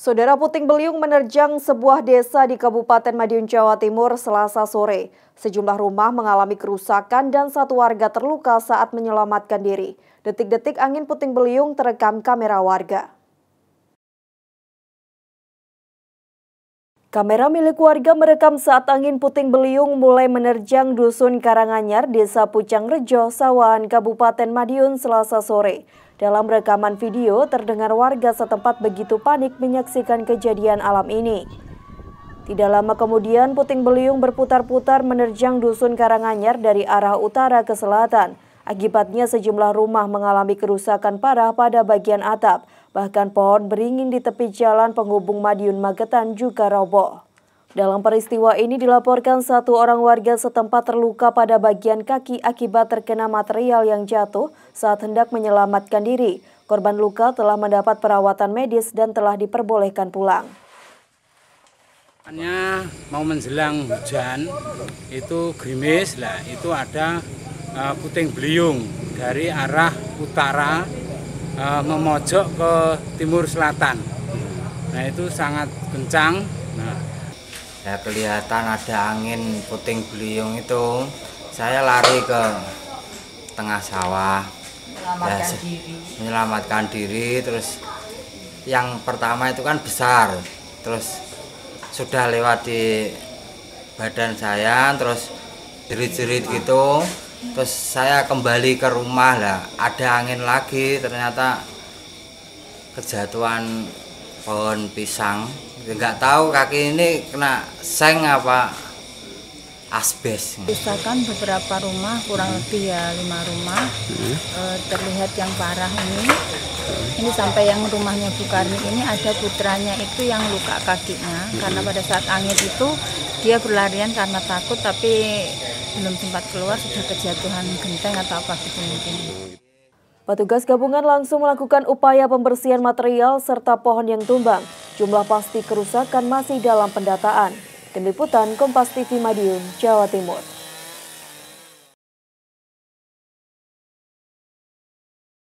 Saudara puting beliung menerjang sebuah desa di Kabupaten Madiun, Jawa Timur selasa sore. Sejumlah rumah mengalami kerusakan dan satu warga terluka saat menyelamatkan diri. Detik-detik angin puting beliung terekam kamera warga. Kamera milik warga merekam saat angin puting beliung mulai menerjang Dusun Karanganyar, Desa Pucang Rejo, Sawan, Kabupaten Madiun selasa sore. Dalam rekaman video, terdengar warga setempat begitu panik menyaksikan kejadian alam ini. Tidak lama kemudian, puting beliung berputar-putar menerjang dusun Karanganyar dari arah utara ke selatan. Akibatnya sejumlah rumah mengalami kerusakan parah pada bagian atap, bahkan pohon beringin di tepi jalan penghubung Madiun Magetan juga roboh. Dalam peristiwa ini dilaporkan satu orang warga setempat terluka pada bagian kaki akibat terkena material yang jatuh saat hendak menyelamatkan diri. Korban luka telah mendapat perawatan medis dan telah diperbolehkan pulang. Hanya mau menjelang hujan itu gerimis lah itu ada uh, puting beliung dari arah utara uh, memojok ke timur selatan. Nah itu sangat kencang. Nah, ya kelihatan ada angin puting beliung itu. Saya lari ke tengah sawah. Menyelamatkan ya, diri. menyelamatkan diri. Terus yang pertama itu kan besar. Terus sudah lewat di badan saya. Terus jerit-jerit gitu terus saya kembali ke rumah lah ada angin lagi ternyata kejatuhan pohon pisang nggak tahu kaki ini kena seng apa asbes. Misalkan beberapa rumah kurang lebih ya lima rumah hmm. e, terlihat yang parah ini. Ini sampai yang rumahnya Bu Karni ini ada putranya itu yang luka kakinya hmm. karena pada saat angin itu dia berlarian karena takut tapi belum sempat keluar sudah kejatuhan genteng atau apa gitu mungkin. Petugas gabungan langsung melakukan upaya pembersihan material serta pohon yang tumbang. Jumlah pasti kerusakan masih dalam pendataan. Tim Liputan Kompas TV Madiun, Jawa Timur.